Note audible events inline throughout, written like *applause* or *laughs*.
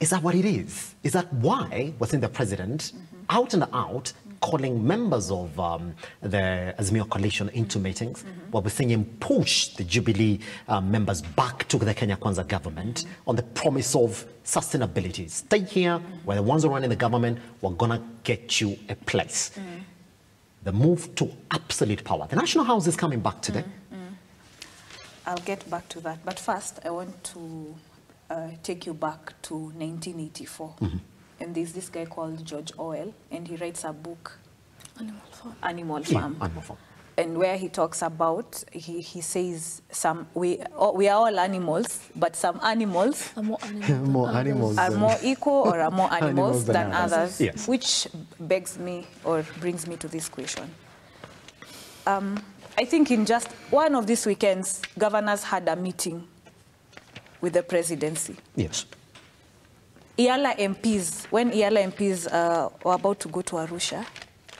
Is that what it is? Is that why wasn't the president out and out calling members of um, the Azimio coalition into meetings? Well, we're seeing him push the Jubilee um, members back to the Kenya Kwanza government on the promise of sustainability. Stay here, we're the ones who are running the government, we're gonna get you a place. The move to absolute power. The National House is coming back today. I'll get back to that. But first, I want to uh, take you back to 1984. And there's this guy called George Orwell, and he writes a book, Animal Farm. Animal Farm. I'm off. and where he talks about, he, he says some, we, oh, we are all animals, but some animals Are more *laughs* animal More animals. are more equal or are more *laughs* animals, Animals than than, others. others, Yes. which begs me or brings me to this question. Um, I think in just one of these weekends, governors had a meeting with the presidency. Yes. Iala MPs, when Iala MPs uh, were about to go to Arusha,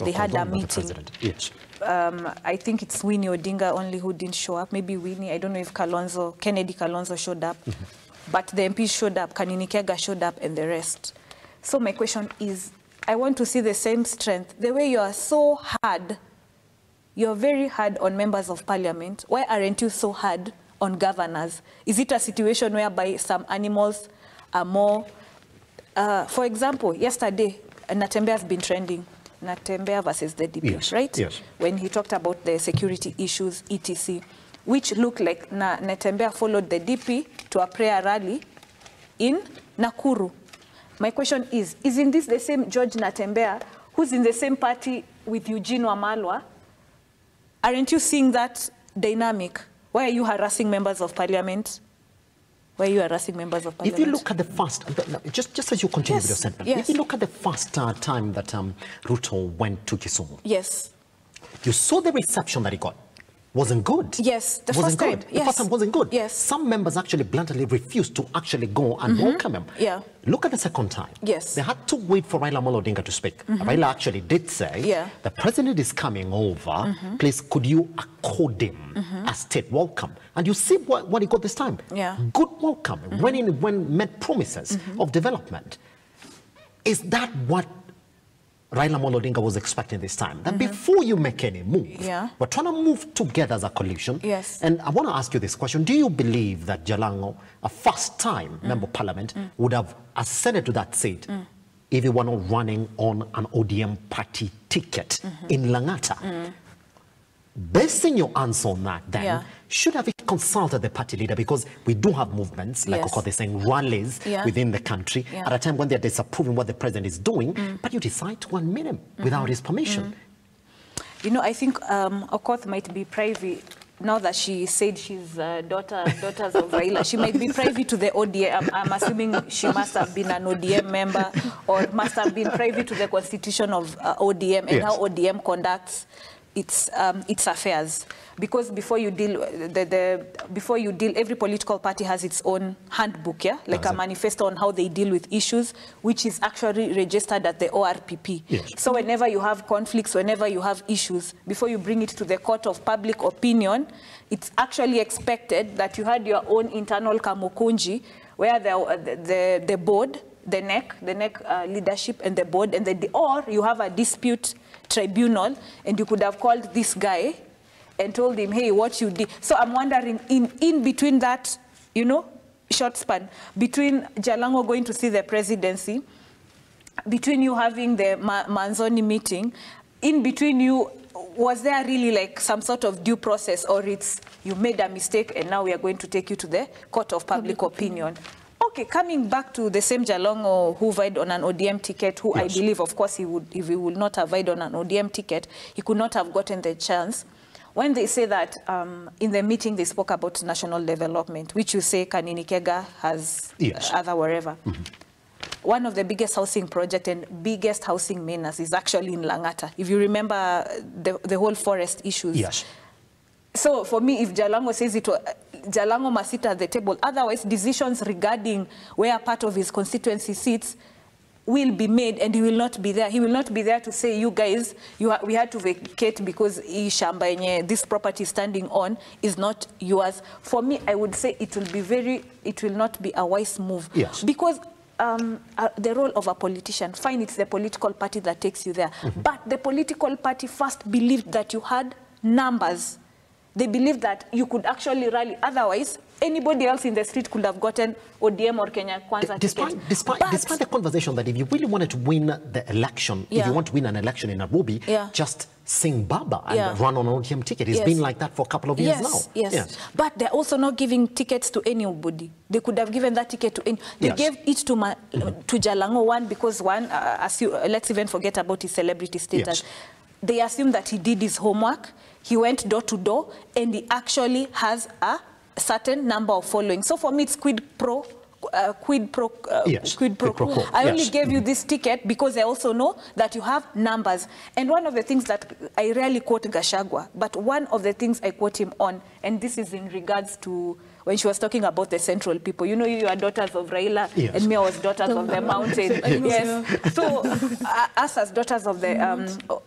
they had a meeting. president. Yes. Um, I think it's Winnie Odinga only who didn't show up. Maybe Winnie. I don't know if Kalonzo, Kennedy Kalonzo showed up. Mm -hmm. But the MPs showed up, Kanini Kega showed up, and the rest. So my question is, I want to see the same strength. The way you are so hard, you're very hard on members of parliament. Why aren't you so hard on governors? Is it a situation whereby some animals are more uh, for example, yesterday, Natembe has been trending. Natembe versus the DP, Yes, right? yes. When he talked about the security issues, etc., which looked like Na Natembe followed the DP to a prayer rally in Nakuru. My question is, isn't this the same George Natembeya who's in the same party with Eugene Wamalwa? Aren't you seeing that dynamic? Why are you harassing members of parliament? Why are you harassing members of parliament? If you look at the first, just, just as you continue with your Yes, statement, yes. if you look at the first uh, time that um, Ruto went to Kisumu, Yes. you saw the reception that he got wasn't good. Yes, the wasn't first good. time, The first yes. time wasn't good. Yes. Some members actually bluntly refused to actually go and mm-hmm. welcome him. Yeah. Look at the second time. Yes. They had to wait for Raila Odinga to speak. Mm-hmm. Raila actually did say, Yeah. the president is coming over. Mm-hmm. Please, could you accord him a state welcome? And you see what, what he got this time. Yeah. Good welcome. When in, when met promises of development. Is that what Raila Odinga was expecting this time? That mm-hmm. before you make any move, Yeah. we're trying to move together as a coalition. Yes. And I want to ask you this question. Do you believe that Jalango, a first time mm. member of parliament, mm. would have ascended to that seat mm. if he were not running on an ODM party ticket mm-hmm. in Langata? Basing your answer on that, then, Yeah. should have consulted the party leader because we do have movements, like Yes. Okoth is saying, rallies Yeah. within the country Yeah. at a time when they're disapproving what the president is doing, but you decide to unmit him without his permission. You know, I think um, Okoth might be privy now that she said she's uh, daughter daughters of Raila. She might be privy to the ODM. I'm, I'm assuming she must have been an ODM member or must have been privy to the constitution of uh, ODM and Yes. how ODM conducts its um, its affairs. Because before you deal the, the before you deal, every political party has its own handbook, yeah, like That's a it. manifesto on how they deal with issues, which is actually registered at the ORPP. Yes. So whenever you have conflicts, whenever you have issues, before you bring it to the court of public opinion, it's actually expected that you had your own internal kamukunji, where the, the, the, the board, the NEC, the NEC uh, leadership and the board, and the, or you have a dispute tribunal, and you could have called this guy and told him, hey, what you did. So I'm wondering, in, in between that, you know, short span, between Jalango going to see the presidency, between you having the Ma- Manzoni meeting, in between you, was there really like some sort of due process or it's you made a mistake and now we are going to take you to the court of public, opinion. Okay, coming back to the same Jalango who vied on an ODM ticket, who I believe, of course, he would, if he would not have vied on an ODM ticket, he could not have gotten the chance. When they say that um, in the meeting they spoke about national development, which you say Kanini Kega has Yes. uh, other wherever. One of the biggest housing project and biggest housing menace is actually in Langata. If you remember uh, the, the whole forest issues. Yes. So for me, if Jalango says it, wa- Jalango must sit at the table. Otherwise, decisions regarding where part of his constituency sits will be made and he will not be there. He will not be there to say, you guys, you ha we had to vacate because this property standing on is not yours. For me, I would say it will be very, it will not be a wise move. Yes. Because um, uh, the role of a politician. Fine, it's the political party that takes you there. But the political party first believed that you had numbers. They believe that you could actually rally. Otherwise, anybody else in the street could have gotten ODM or Kenya Kwanza Despite, ticket. despite, But- despite the conversation that if you really wanted to win the election, if you want to win an election in Nairobi, Yeah. just sing Baba and Yeah. run on an ODM ticket. It's Yes. been like that for a couple of years yes, now. Yes, But they're also not giving tickets to anybody. They could have given that ticket to any. They Yes. gave it to Ma, to Jalango one because one, uh, assu- uh, let's even forget about his celebrity status. Yes. They assume that he did his homework. He went door to door, and he actually has a certain number of following. So for me, it's quid pro. Uh, quid pro uh, Yes, quid pro, quid pro quo, I only yes. gave you this ticket because I also know that you have numbers. And one of the things that I rarely quote Gachagua, but one of the things I quote him on, and this is in regards to when she was talking about the central people. You know, you are daughters of Raila, Yes. and me, I was daughters of the *laughs* mountain. yes. So uh, us as daughters of the um,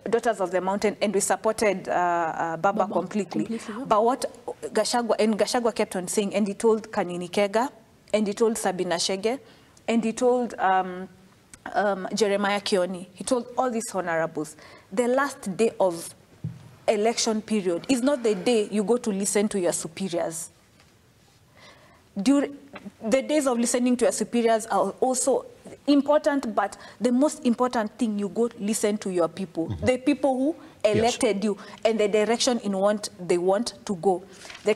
daughters of the mountain, and we supported uh, uh, Baba, completely. completely, yeah. But what Gachagua and Gachagua kept on saying, and he told Kanini Kega, and he told Sabina Chege, and he told um, um, Jeremiah Kioni, he told all these honorables, the last day of election period is not the day you go to listen to your superiors. Dur the days of listening to your superiors are also important, but the most important thing, you go listen to your people, the people who elected you and the direction in what they want to go. The